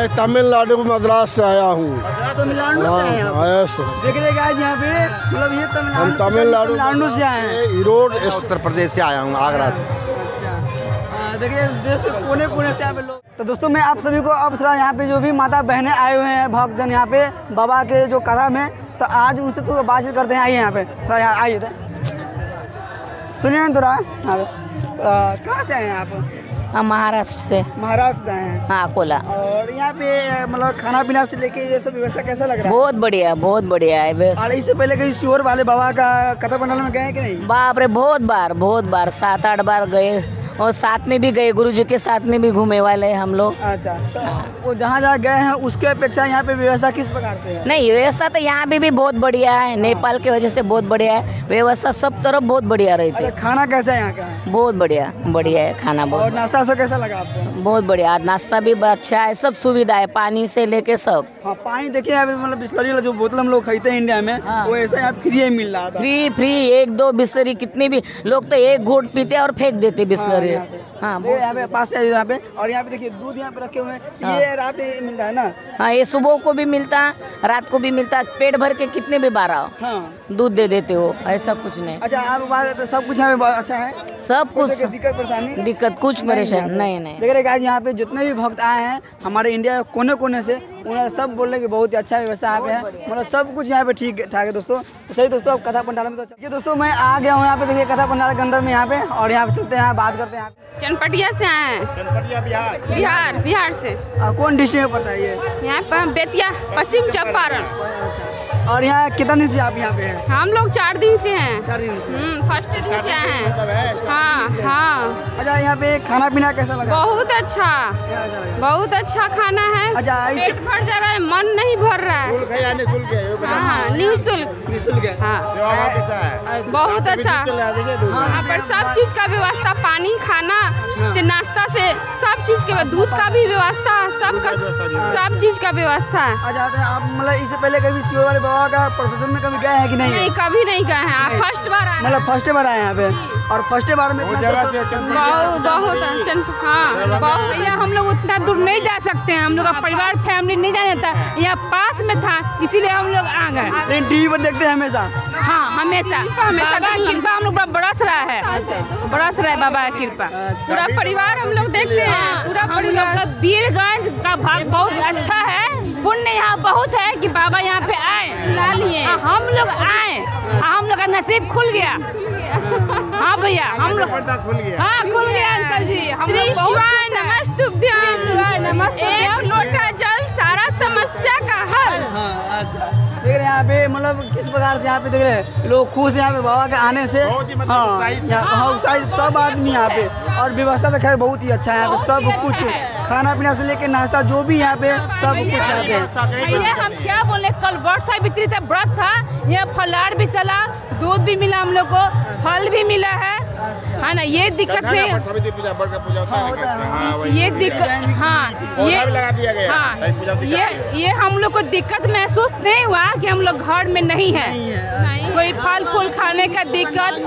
मैं तमिलनाडु मद्रास से आया हूँ। तमिलनाडु से आए हैं आप? हाँ, ऐसे देख रहे गाइस यहाँ पे मतलब ये हम तमिलनाडु तमिलनाडु से आए हैं। ईरोड उत्तर प्रदेश से आया हूँ आगरा से। अच्छा। देखिए देश के कोने कोने से यहाँ पे लोग तो दोस्तों मैं आप सभी को अब थोड़ा यहाँ पे जो भी माता बहनें आए हुए हैं भक्तजन यहाँ पे बाबा के जो कदम है तो आज उनसे थोड़ा बातचीत करते हैं। आइए यहाँ पे थोड़ा यहाँ आइए सुनिए थोड़ा यहाँ पे। कहाँ से आए हैं आप? हम महाराष्ट्र से। महाराष्ट्र से आए हैं? हाँ अकोला। और यहाँ पे मतलब खाना पीना से लेके ये सब व्यवस्था कैसा लग रहा है? बहुत बढ़िया बहुत बढ़िया है और इससे पहले कहीं श्योर वाले बाबा का कथा पंडाल में गए हैं कि नहीं? बाप रे बहुत बार बहुत बार सात आठ बार गए और साथ में भी गए गुरु जी के साथ में भी घूमे वाले हैं हम लोग। अच्छा तो वो जहाँ जहाँ गए हैं उसके अपेक्षा यहाँ पे व्यवस्था किस प्रकार से है? नहीं व्यवस्था तो यहाँ पे भी बहुत बढ़िया है नेपाल की वजह से बहुत बढ़िया है व्यवस्था सब तरफ़ बहुत बढ़िया रहती अच्छा है खाना कैसा है यहाँ का? बहुत बढ़िया बढ़िया है खाना बहुत और नाश्ता से कैसा लगा आपको बहुत बढ़िया आज नाश्ता भी अच्छा है सब सुविधा है पानी से लेके सब हाँ पानी देखिए अभी मतलब बिस्लरी वाला जो बोतल हम लोग खरीदते हैं इंडिया में हाँ। वो ऐसा यहाँ फ्री ही मिल रहा था फ्री फ्री एक दो बिस्लरी कितनी भी लोग तो एक घोट पीते और फेंक देते बिस्लरी यहाँ से। हाँ ये यहाँ पे पास है यहाँ पे। और यहाँ पे देखिए दूध यहाँ पे रखे हुए हैं। ये रात मिलता है ना? हाँ ये सुबह को भी मिलता है रात को भी मिलता। है पेट भर के कितने भी बारह हो हाँ। दूध दे देते हो ऐसा कुछ नहीं। अच्छा आप बात तो सब कुछ यहाँ पे बहुत अच्छा है? सब कुछ। दिक्कत परेशानी? दिक्कत कुछ परेशान नहीं नहीं। देख रहे आज यहाँ पे जितने भी भक्त आए हैं हमारे इंडिया कोने कोने से उन्हें सब बोल रहे कि बहुत ही अच्छा व्यवस्था यहाँ पे है। मतलब सब कुछ यहाँ पे ठीक ठाक है दोस्तों। तो सही दोस्तों अब कथा पंडाल में तो ये दोस्तों मैं आ गया हूँ यहाँ पे। देखिए कथा पंडाल के अंदर में यहाँ पे और यहाँ पे चलते हैं बात करते हैं चनपटिया से आए हैं। बिहार। बिहार से। आ, कौन डिस्ट्रिक्ट में पड़ता है ये? यहाँ पर बेतिया पश्चिम चंपारण। और यहाँ कितना दिन से आप यहाँ पे हैं? हम लोग चार दिन से हैं। चार दिन से। हम्म, फ़र्स्ट दिन से आए हैं। हाँ हाँ अच्छा यहाँ पे खाना पीना कैसा लगा? बहुत अच्छा। अच्छा? बहुत अच्छा खाना है। अच्छा, पेट भर जा रहा है मन नहीं भर रहा है। हाँ हाँ निःशुल्क। निःशुल्क है। हाँ। बहुत अच्छा। यहाँ पर सब चीज़ का व्यवस्था पानी खाना से नाश्ता चीज़ के दूध का भी व्यवस्था सब का सब चीज़ का व्यवस्था। है अच्छा अच्छा आप मतलब इससे पहले कभी शिव वाले बाबा का प्रोफेशन में कभी गए हैं कि नहीं? नहीं कभी नहीं गए हैं। आप फ़र्स्ट बार आए मतलब फ़र्स्ट बार आए यहाँ पे? और फ़र्स्ट बार में बहुत बहुत हाँ। बहुत हम लोग उतना दूर नहीं जा सकते हैं। हम लोग का परिवार फैमिली नहीं जा जाता यहाँ पास में था इसीलिए हम लोग आ गए। टीवी पर देखते हैं हमेशा। हाँ हमेशा। हमेशा कृपा हम लोग बरस रहा है। बरस रहा है बाबा की कृपा। पूरा परिवार हम लोग देखते हैं पूरा परिवार। का वीरगंज का भाग बहुत अच्छा है। पुण्य यहाँ बहुत है कि बाबा यहाँ पे आए। ला लिए। हम लोग आए। हम लोग का नसीब खुल गया। हाँ भैया हम लोग हाँ खुल गया अंकल जी। श्री शिवाय नमस्तुभ्यम एक लोटा अच्छा। देख रहे हैं यहाँ पे मतलब किस प्रकार से यहाँ पे देख रहे हैं लोग खुश हैं यहाँ पे बाबा के आने से। हाँ यहाँ हाँ उत्साहित सब आदमी यहाँ पे। और व्यवस्था तो खैर बहुत ही अच्छा है यहाँ पे सब कुछ खाना पीना से लेके नाश्ता जो भी यहाँ पे सब कुछ यहाँ पे। भैया हम क्या बोले कल व्रत सा वितरित है व्रत था यहाँ फलार भी चला दूध भी मिला हम लोग को फल भी मिला है। है ना ये दिक्कत नहीं ये दिक्कत हाँ ये हाँ ये ये हम लोग को दिक्कत महसूस नहीं हुआ कि हम लोग घर में नहीं है। है, कोई फल फूल खाने का दिक्कत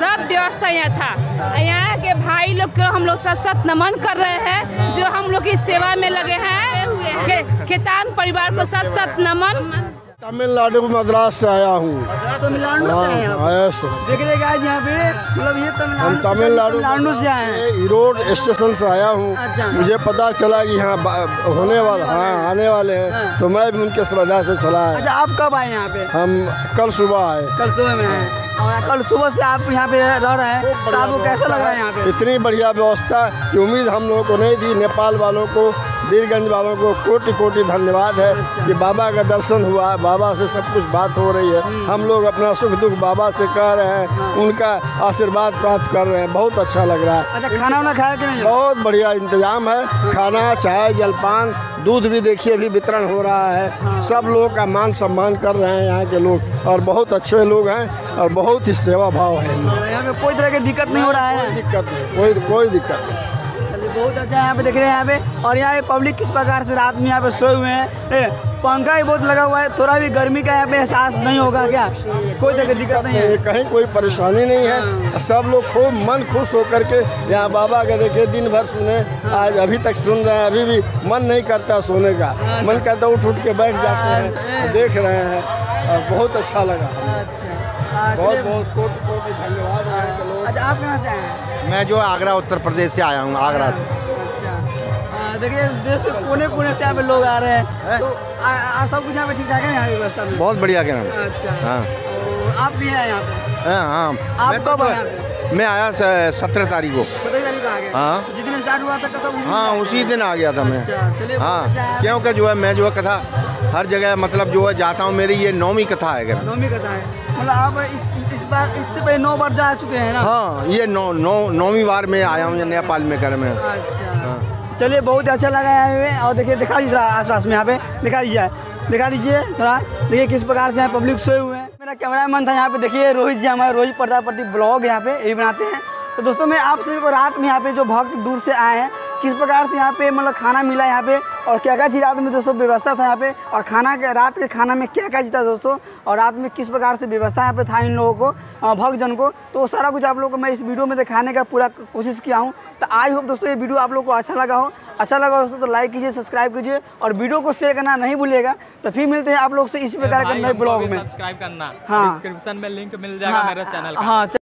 सब व्यवस्था यहाँ था। यहाँ के भाई लोग को हम लोग सत सत नमन कर रहे हैं जो हम लोग की सेवा में लगे हैं। खेतान परिवार को सत सत नमन तमिलनाडु मद्रास से आया हूँ। तमिलनाडु से आए हैं यहाँ पे मतलब ये हम तमिलनाडु से आए हैं। ईरोड स्टेशन से आया हूँ। अच्छा। मुझे पता चला कि यहाँ होने वाला हाँ। आने वाले हैं। हाँ। तो मैं भी उनके श्रद्धा से चला है अच्छा आप कब आए यहाँ पे? हम कल सुबह आए। कल सुबह में आए। और कल सुबह से आप यहाँ पे रह रहे हैं। तो आपको कैसा लग रहा है यहाँ पे? इतनी बढ़िया व्यवस्था की उम्मीद हम लोगों को नहीं थी। नेपाल वालों को वीरगंज वालों को कोटि कोटि धन्यवाद है कि बाबा का दर्शन हुआ बाबा से सब कुछ बात हो रही है। हम लोग अपना सुख दुख बाबा से कह रहे हैं उनका आशीर्वाद प्राप्त कर रहे हैं। बहुत अच्छा लग रहा है। अच्छा खाना वाना खाया कि नहीं? बहुत बढ़िया इंतज़ाम है। खाना चाय जलपान दूध भी देखिए अभी वितरण हो रहा है। सब लोग का मान सम्मान कर रहे हैं यहाँ के लोग और बहुत अच्छे लोग हैं और बहुत ही सेवा भाव है। यहाँ पे कोई तरह की दिक्कत नहीं हो रहा है। कोई है दिक्कत नहीं कोई कोई दिक्कत नहीं। बहुत अच्छा है यहाँ पे देख रहे हैं यहाँ पे। और यहाँ पे पब्लिक किस प्रकार से रात में यहाँ पे सोए हुए हैं। पंखा भी बहुत लगा हुआ है थोड़ा भी गर्मी का यहाँ पे एहसास नहीं होगा क्या? कोई जगह दिक्कत नहीं है। कहीं कोई परेशानी नहीं है। सब लोग खूब मन खुश होकर के यहाँ बाबा का देखे दिन भर सुने आज अभी तक सुन रहे हैं अभी भी मन नहीं करता सोने का। मन करता उठ उठ के बैठ जाते हैं देख रहे हैं। और बहुत अच्छा लगा। अच्छा। हाँ, बहुत बहुत कोटि कोटि धन्यवाद। लोग अच्छा आप कहाँ से आए हैं? मैं जो आगरा उत्तर प्रदेश से आया हूँ आगरा से। अच्छा। देखिए देश के कोने कोने से यहाँ पे लोग आ रहे हैं। तो आ, आ, सब कुछ यहाँ पे ठीक ठाक है यहाँ व्यवस्था में बहुत बढ़िया क्या अच्छा। हाँ। आप भी हैं यहाँ पे? हाँ हाँ। आप मैं तो कब आए मैं आया सत्रह तारीख को। सत्रह तारीख को आ गए? हाँ। जिस दिन स्टार्ट हुआ था कथा उसी हाँ दिन उसी दिन आ गया था मैं। अच्छा अच्छा हाँ। है। क्योंकि जो है मैं जो है कथा हर जगह मतलब जो है जाता हूँ मेरी ये नौवीं कथा है नौवीं कथा है। मतलब आप इस इस बार इससे पहले नौ बार जा चुके हैं ना? हाँ ये नौ नौ नौवीं बार में आया हूँ नेपाल में कर में। अच्छा। चलिए बहुत अच्छा लगा पे। और देखिए दिखा दीजिए आस पास में यहाँ पे। दिखा दीजिए दिखा दीजिए थोड़ा। देखिए किस प्रकार से यहाँ पब्लिक सोए हुए हैं। मेरा कैमरामैन था यहाँ पे। देखिए रोहित जी हमारे रोहित प्रजापति ब्लॉग यहाँ पे यही बनाते हैं। तो दोस्तों मैं आप सभी को रात में यहाँ पे जो भक्त दूर से आए हैं किस प्रकार से यहाँ पे मतलब खाना मिला यहाँ पे और क्या क्या चीज़ रात में दोस्तों व्यवस्था था यहाँ पे और खाना के रात के खाना में क्या क्या चीज़ था दोस्तों और रात में किस प्रकार से व्यवस्था यहाँ पे था इन लोगों को भक्तजन को। तो सारा कुछ आप लोगों को मैं इस वीडियो में दिखाने का पूरा कोशिश किया हूँ। तो आई होप दोस्तों ये वीडियो आप लोग को अच्छा लगा हो। अच्छा लगा दोस्तों तो लाइक कीजिए सब्सक्राइब कीजिए और वीडियो को शेयर करना नहीं भूलिएगा। तो फिर मिलते हैं आप लोग से इसी प्रकार के नए ब्लॉग में। सब्सक्राइब करना। हाँ। डिस्क्रिप्शन में लिंक मिल जाएगा मेरे चैनल हाँ